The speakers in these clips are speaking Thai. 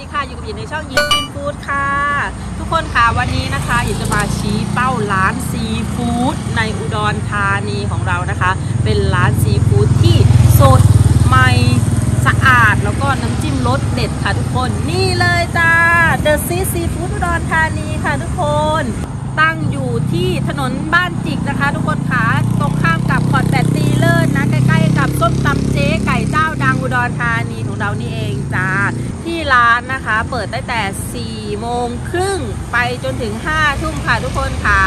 ดีค่ะ อยู่กับหยินในช่องยินฟินฟู้ดค่ะ ทุกคนค่ะวันนี้นะคะหยินจะมาชี้เป้าร้านซีฟู้ดในอุดรธานีของเรานะคะ เป็นร้านซีฟู้ดที่สดใหม่สะอาดแล้วก็น้ำจิ้มรสเด็ดค่ะทุกคนนี่เลยจ้า The Sea Seafood อุดรธานีค่ะทุกคนตั้งอยู่ที่ถนนบ้านจิกนะคะ ทุกคนค่ะตรงข้ามกับคอนแบตตีเลิศนะใกล้ ส้มตำเจ๊ไก่เจ้าดังอุดรธานีของเรานี่เองจ้าที่ร้านนะคะ เปิดตั้งแต่ 4 โมงครึ่งไปจนถึง 5 ทุ่มค่ะทุกคนค่ะ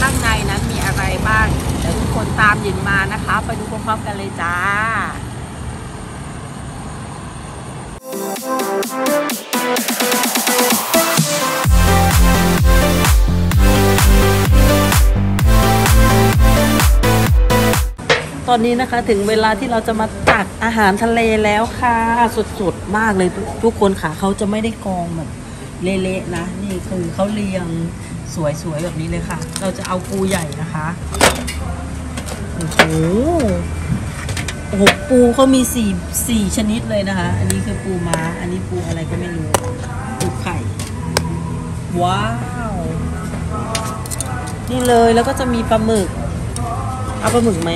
ข้างในนั้นมีอะไรบ้างเดี๋ยวทุกคนตามยินมานะคะ ไปดูพร้อมๆกันเลยจ้า ตอนนี้นะคะถึงเวลาที่เราจะมาตักอาหารทะเลแล้วค่ะสดๆมากเลยทุกคนค่ะเขาจะไม่ได้กองแบบเละๆนะนี่คือเขาเรียงสวยๆแบบนี้เลยค่ะ เราจะเอาปูใหญ่นะคะโอ้โหโอ้โหปูเขามีสี่สี่ชนิดเลยนะคะ อันนี้คือปูม้า อันนี้ปูอะไรก็ไม่รู้ปูไข่ ว้าว นี่เลยแล้วก็จะมีปลาหมึก เอาปลาหมึกไหม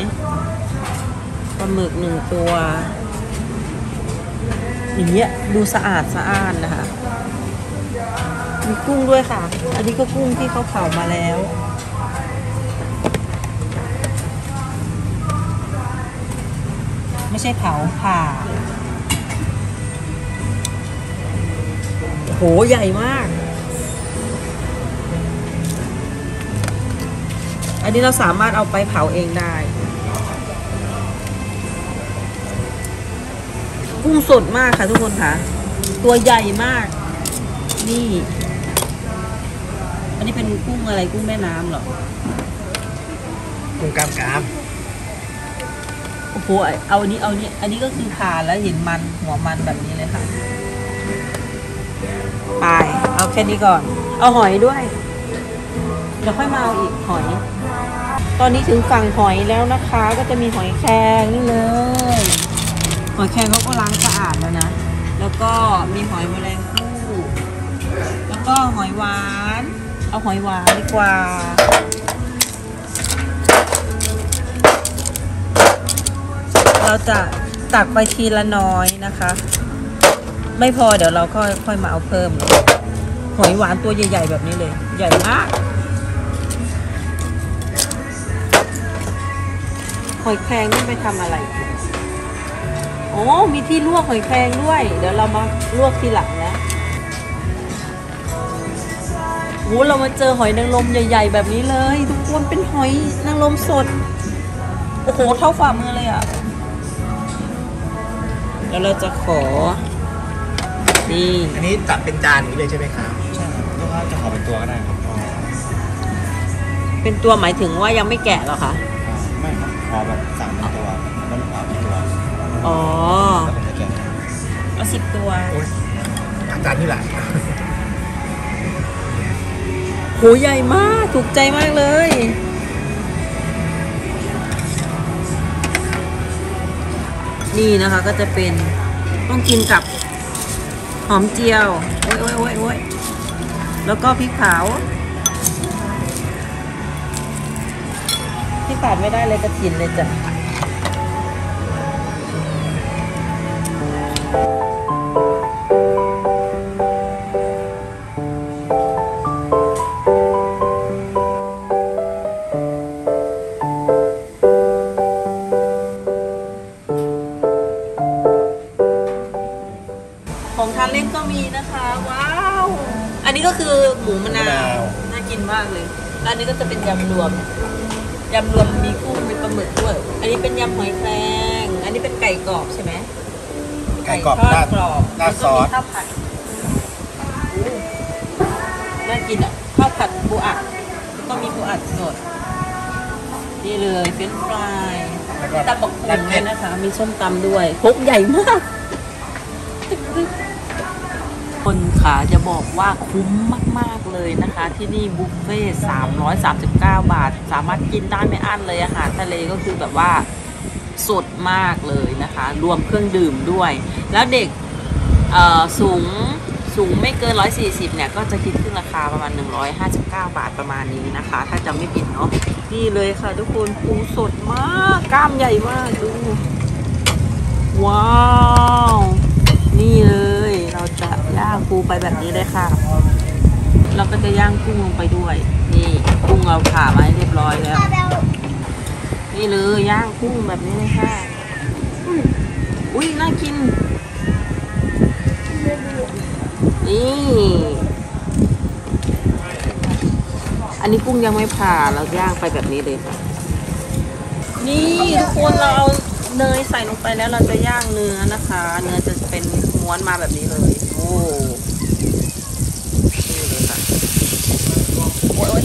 ปลาหมึกหนึ่งตัว อย่างเงี้ยดูสะอาดสะอานนะคะ มีกุ้งด้วยค่ะ อันนี้ก็กุ้งที่เขาเผามาแล้วไม่ใช่เผาผ่า โห ใหญ่มาก อันนี้เราสามารถเอาไปเผาเองได้ กุ้งสดมากค่ะทุกคนค่ะ ตัวใหญ่มาก นี่ อันนี้เป็นกุ้งอะไรกุ้งแม่น้ำเหรอ กุ้งกล้ามกรามโอ้โหเอาอันนี้เอานี้อันนี้ก็คือผ่าแล้วเห็นมันหัวมันแบบนี้เลยค่ะ ไป เอาแค่นี้ก่อน เอาหอยด้วย เดี๋ยวค่อยมาเอาอีกหอย ตอนนี้ถึงฝั่งหอยแล้วนะคะ ก็จะมีหอยแครงนี่เลย หอยแครงเขาก็ล้างสะอาดแล้วนะ แล้วก็มีหอยแมลงภู่แล้วก็หอยหวาน เอาหอยหวานดีกว่าเราจะตักไปทีละน้อยนะคะ ไม่พอเดี๋ยวเราค่อยค่อยมาเอาเพิ่ม หอยหวานตัวใหญ่ๆแบบนี้เลย ใหญ่มาก หอยแครงนี่ไปทำอะไร โอ้มีที่ลวกหอยแครงด้วย เดี๋ยวเรามาลวกทีหลังนะโอ้เรามาเจอหอยนางรมใหญ่ ๆ แบบนี้เลย ทุกคนเป็นหอยนางรมสด โอ้โห เท่าฝ่ามือเลยอะ แล้วเราจะขอ นี่อันนี้ตัดเป็นจานอย่างนี้เลยใช่ไหมครับใช่ครับลูกค้าจะขอเป็นตัวก็ได้ครับอ๋อเป็นตัวหมายถึงว่ายังไม่แกะเหรอคะ ไม่ครับขอแบบ อ๋อ แล้วผมจะแกะเอาสิบตัว โอ้ยอาจารย์นี่แหละ โหใหญ่มาก ถูกใจมากเลย นี่นะคะก็จะเป็นต้องกินกับหอมเจียว โอ้ยโอ้ยโอ้ยโอ้ยแล้วก็พริกเผาที่ขาดไม่ได้เลยกระถินเลยจ้ะ ของทานเล่นก็มีนะคะ ว้าว อันนี้ก็คือหมูมะนาวน่ากินมากเลยแล้วอันนี้ก็จะเป็นยำรวมยำรวมมีกุ้งมีปลาหมึกด้วย อันนี้เป็นยำหอยแครงอันนี้เป็นไก่กรอบใช่ไหมไก่กรอบทอดราดกรอบราดซอส แล้วก็มีข้าวผัดอู้น่ากินอะข้าวผัดปูอัดแล้วก็มีปูอัดสดนี่เลยเฟรนช์ฟราย แล้วก็ตับบักหุ่รัดนเผ็ด้วดยนะคะ มีส้มตำด้วยครกใหญ่มาก คนขาจะบอกว่าคุ้มมาก ๆ เลยนะคะ ที่นี่บุฟเฟ่ต์339บาท สามารถกินได้ไม่อั้นเลยอาหารทะเลก็คือแบบว่าสดมากเลยนะคะ รวมเครื่องดื่มด้วย แล้วเด็กเออสูงสูงไม่เกิน 140 เนี่ย ก็จะคิดขึ้นราคาประมาณ 159 บาทประมาณนี้นะคะ ถ้าจำไม่ผิดเนาะนี่เลยค่ะทุกคนปูสดมาก กล้ามใหญ่มากดู ว้าว นี่เลย เราจะย่างปู ไปแบบนี้เลยค่ะ เราก็จะย่างกุ้งลงไปด้วย นี่กุ้งเราผ่ามาเรียบร้อยแล้ว นี่เลยย่างกุ้งแบบนี้เลยค่ะ อุ้ยน่ากิน นี่ อันนี้กุ้งยังไม่ผ่าเราย่างไปแบบนี้เลยค่ะ นี่ทุกคนเราเอาเนยใส่ลงไปแล้วเราจะย่างเนื้อนะคะ เนื้อจะเป็นม้วนมาแบบนี้เลย โอ้นี่เลยค่ะโอ้ยโอ๊ย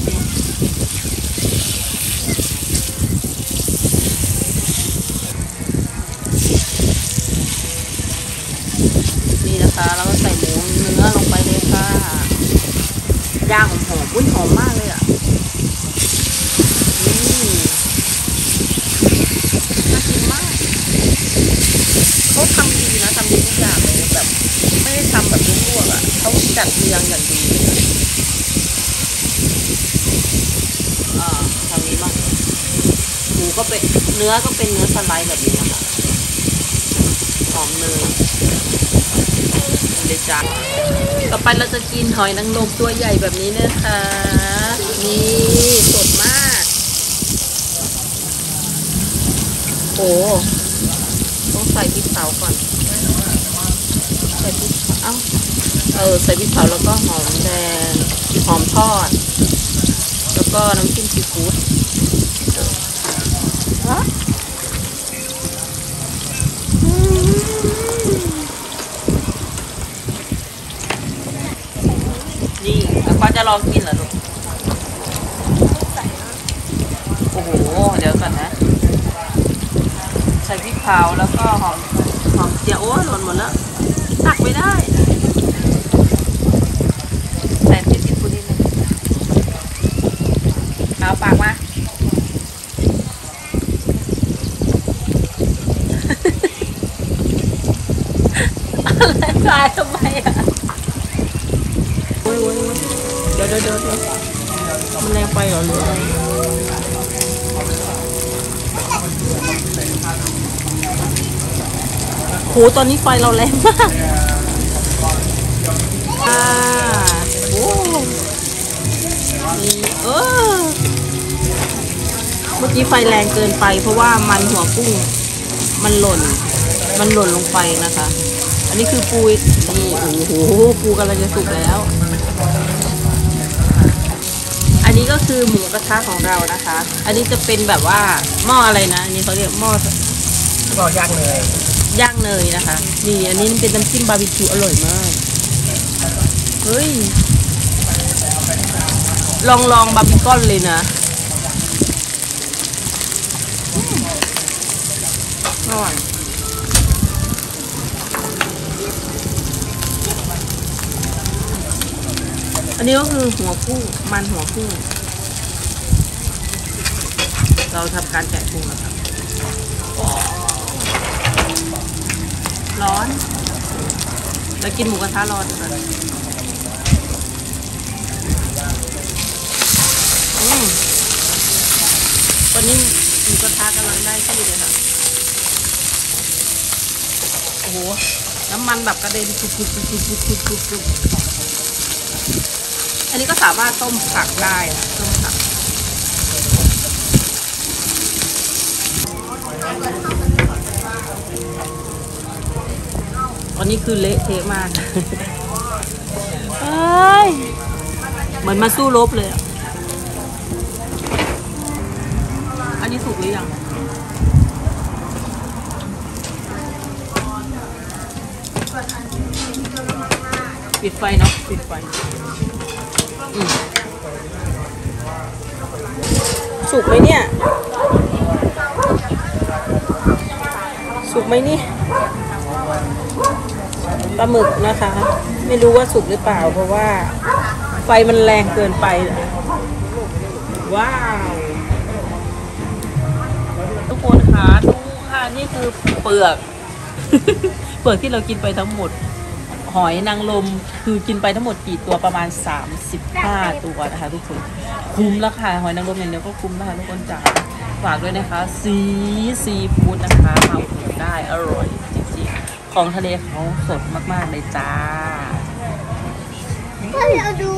นี่นะคะเราก็ใส่หมูเนื้อลงไปเลยค่ะ ย่างหอมๆอุ้ยหอมมากเลยอะนี่น่ากินมาก เขาทำดี นะทำดีทุกอย่างเลยแบบ ไม่ได้ทำแบบลวกๆอะเขาจัดเรียงอย่างดีเลยอ่าทางนี้บ้างหมูก็เป็นเนื้อก็เป็นเนื้อสไลด์แบบนี้นะคะหอมเนยเดี๋ยวจ้าต่อไปเราจะกินหอยนางรมตัวใหญ่แบบนี้นะคะนี่สดมาก โอ้ต้องใส่พริกเผาก่อนใส่พริก เผาเอ้าเออใส่พริกเผาแล้วก็หอมแดงหอมทอด แล้วก็น้ำจิ้มซีฟู้ดฮะอืมนี่แล้วป้าจะลองกินเหรอลูกโอ้โห เดี๋ยวก่อนนะ ใส่พริกเผาแล้วก็หอมหอมเจียวโอ้ยหล่นหมดแล้ว ตักไม่ได้ใส่พริกญี่ปุ่นนิดนึงเอาปากมาอะไรตายทำไมอะโอ้ยโอ้ยโอ้ยเดี๋ยวเดี๋ยวเดี๋ยวเดี๋ยวมันแรงไปเหรอหรืออะไร โหตอนนี้ไฟเราแรงมากอ่าโอ้นี่เออเมื่อกี้ไฟแรงเกินไป เพราะว่ามันหัวกุ้งมันหล่น มันหล่นลงไปนะคะ อันนี้คือปูนี่โอ้โหปูกำลังจะสุกแล้ว อันนี้ก็คือหมูกระทะของเรานะคะ อันนี้จะเป็นแบบว่าหม้ออะไรนะอันนี้เขาเรียกหม้อก็ย่างเลย ย่างเนยนะคะ นี่อันนี้เป็นน้ำจิ้มบาร์บีคิวอร่อยมาก เฮ้ย ลองลองบาร์บีคอนเลยนะอร่อยอันนี้ก็คือหัวกุ้งมันหัวกุ้งเราทำการแกะกุ้งแล้วครับ ร้อนเรากินหมูกระทะร้อนดีกว่อืมตอนนี้หมูกระทะกำลังได้ที่เลยค่ะ โอ้โห น้ำมันแบบกระเด็นปุบปุบปุบปุบปุบปุบปุบอันนี้ก็สามารถต้มผักได้ต้มผัก อนนี้คือเละเทะมากเอ้ยเหมือนมาสู้รบเลยอะอันนี้สุกหรือยังปิดไฟเนาะปิดไฟอืมสุกไหมเนี่ย สุกไหมนี่ ปลาหมึกนะคะ ไม่รู้ว่าสุกหรือเปล่า เพราะว่าไฟมันแรงเกินไป ว้าว ทุกคนคะดูค่ะ นี่คือเปลือก เปลือกที่เรากินไปทั้งหมด หอยนางรมคือกินไปทั้งหมดกี่ตัวประมาณ 35 ตัวนะคะ ทุกคนคุ้มแล้วค่ะหอยนางรมอย่างเดียวก็คุ้มนะคะทุกคนจ๋าฝากด้วยนะคะ ซีซีฟู้ดนะคะมาอุดหนุนได้อร่อยจริงๆ ของทะเลเขาสดมากๆเลยจ้า ถ้าเราดู